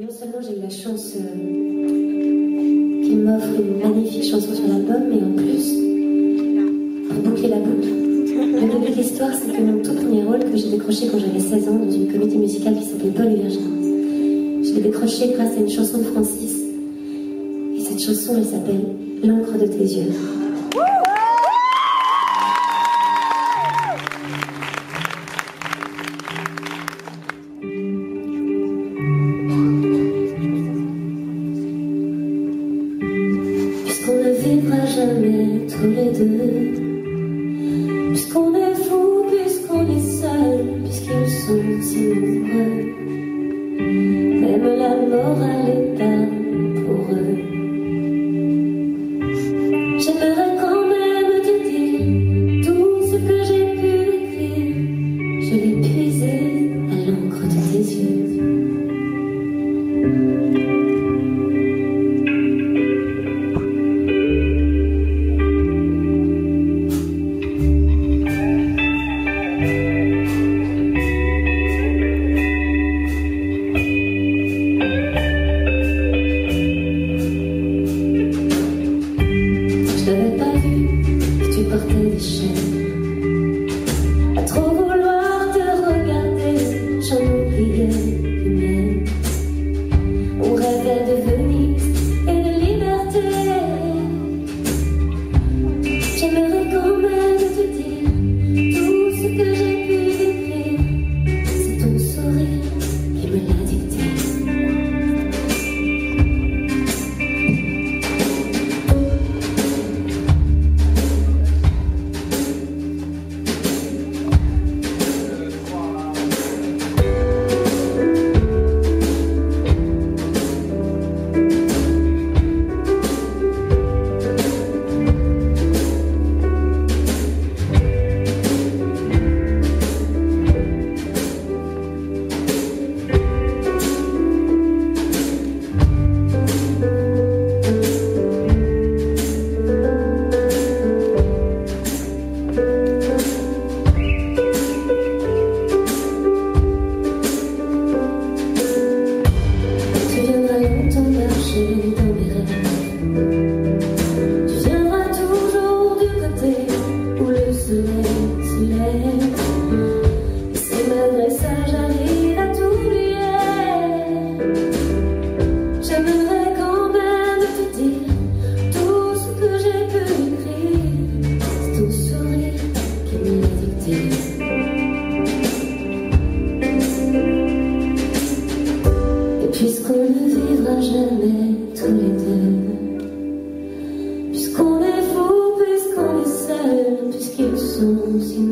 Non seulement j'ai eu la chance euh, qu'il m'offre une magnifique chanson sur l'album, mais en plus, pour boucler la boucle, le début de l'histoire, c'est que mon tout premier rôle que j'ai décroché quand j'avais 16 ans dans une comédie musicale qui s'appelait Paul et Virginie, je l'ai décroché grâce à une chanson de Francis. Et cette chanson, elle s'appelle L'encre de tes yeux. Tous les deux, puisqu'on est fou, puisqu'on est seul, puisqu'ils sont si nombreux, 我跟你谁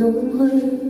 seul,